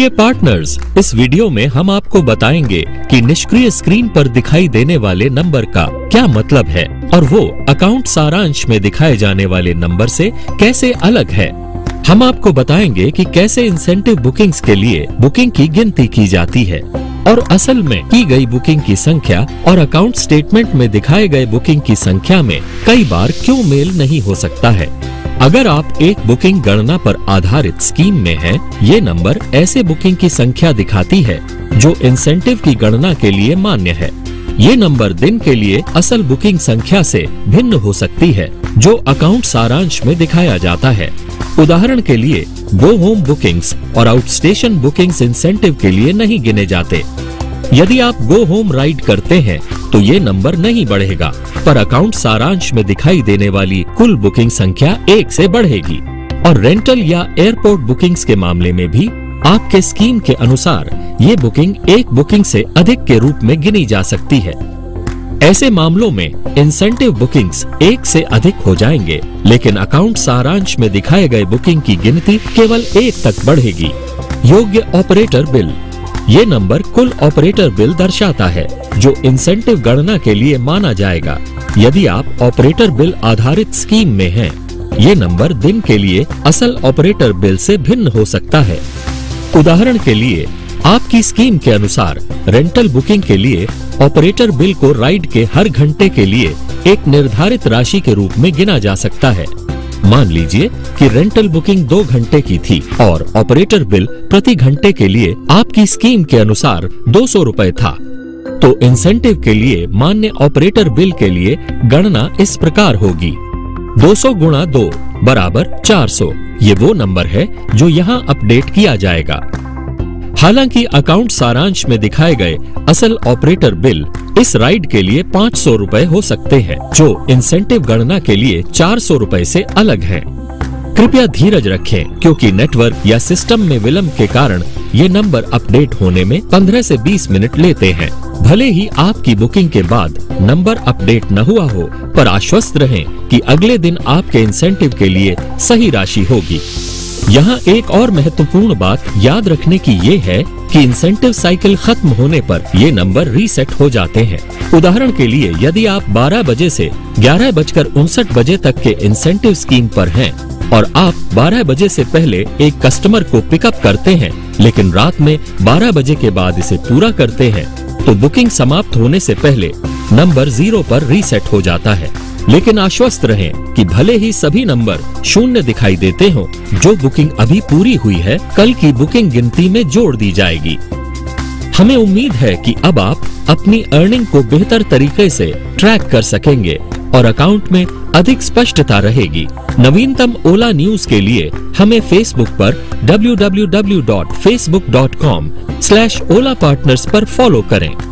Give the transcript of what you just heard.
प्रिय पार्टनर्स इस वीडियो में हम आपको बताएँगे कि निष्क्रिय स्क्रीन पर दिखाई देने वाले नंबर का क्या मतलब है और वो अकाउंट सारांश में दिखाए जाने वाले नंबर से कैसे अलग है। हम आपको बताएँगे कि कैसे इंसेंटिव बुकिंग्स के लिए बुकिंग की गिनती की जाती है और असल में की गई बुकिंग की संख्या और अकाउंट स्टेटमेंट में दिखाए गए बुकिंग की संख्या में कई बार क्यों मेल नहीं हो सकता है। अगर आप एक बुकिंग गणना पर आधारित स्कीम में हैं, ये नंबर ऐसे बुकिंग की संख्या दिखाती है जो इंसेंटिव की गणना के लिए मान्य है। ये नंबर दिन के लिए असल बुकिंग संख्या से भिन्न हो सकती है जो अकाउंट सारांश में दिखाया जाता है। उदाहरण के लिए गो होम बुकिंग्स और आउटस्टेशन बुकिंग्स इंसेंटिव के लिए नहीं गिने जाते। यदि आप गो होम राइड करते हैं तो ये नंबर नहीं बढ़ेगा। पर अकाउंट सारांश में दिखाई देने वाली कुल बुकिंग संख्या एक से बढ़ेगी। और रेंटल या एयरपोर्ट बुकिंग्स के मामले में भी आपके स्कीम के अनुसार ये बुकिंग एक बुकिंग से अधिक के रूप में गिनी जा सकती है। ऐसे मामलों में इंसेंटिव बुकिंग्स एक से अधिक हो जाएँगे, लेकिन अकाउंट सारांश में दिखाए गए बुकिंग की गिनती केवल एक तक बढ़ेगी। योग्य ऑपरेटर बिल ये नंबर कुल ऑपरेटर बिल दर्शाता है जो इंसेंटिव गणना के लिए माना जाएगा। यदि आप ऑपरेटर बिल आधारित स्कीम में हैं, ये नंबर दिन के लिए असल ऑपरेटर बिल से भिन्न हो सकता है। उदाहरण के लिए आपकी स्कीम के अनुसार रेंटल बुकिंग के लिए ऑपरेटर बिल को राइड के हर घंटे के लिए एक निर्धारित राशि के रूप में गिना जा सकता है। मान लीजिए कि रेंटल बुकिंग दो घंटे की थी और ऑपरेटर बिल प्रति घंटे के लिए आपकी स्कीम के अनुसार दो सौ रूपए था। तो इंसेंटिव के लिए मान्य ऑपरेटर बिल के लिए गणना इस प्रकार होगी। 200 सौ गुणा दो बराबर चार सौ। ये वो नंबर है जो यहाँ अपडेट किया जाएगा। हालाँकि अकाउंट सारांश में दिखाए गए असल ऑपरेटर बिल इस राइड के लिए पाँच सौ रूपए हो सकते हैं, जो इंसेंटिव गणना के लिए चार सौ रूपए से अलग है। कृपया धीरज रखें, क्योंकि नेटवर्क या सिस्टम में विलंब के कारण ये नंबर अपडेट होने में 15 से 20 मिनट लेते हैं। भले ही आपकी बुकिंग के बाद नंबर अपडेट न हुआ हो, पर आश्वस्त रहें कि अगले दिन आपके इंसेंटिव के लिए सही राशि होगी। यहाँ एक और महत्वपूर्ण बात याद रखने की ये है कि इंसेंटिव साइकिल खत्म होने पर ये नंबर रीसेट हो जाते हैं। उदाहरण के लिए, यदि आप 12 बजे से ग्यारह बजकर उनसठ बजे तक के इंसेंटिव स्कीम पर हैं और आप 12 बजे से पहले एक कस्टमर को पिकअप करते हैं, लेकिन रात में 12 बजे के बाद इसे पूरा करते हैं तो बुकिंग समाप्त होने से पहले नंबर ज़ीरो पर रीसेट हो जाता है। लेकिन आश्वस्त रहें कि भले ही सभी नंबर शून्य दिखाई देते हो, जो बुकिंग अभी पूरी हुई है, कल की बुकिंग गिनती में जोड़ दी जाएगी। हमें उम्मीद है कि अब आप अपनी अर्निंग को बेहतर तरीके से ट्रैक कर सकेंगे और अकाउंट में अधिक स्पष्टता रहेगी। नवीनतम ओला न्यूज़ के लिए हमें फेसबुक पर www.facebook.com/olapartners पर फॉलो करें।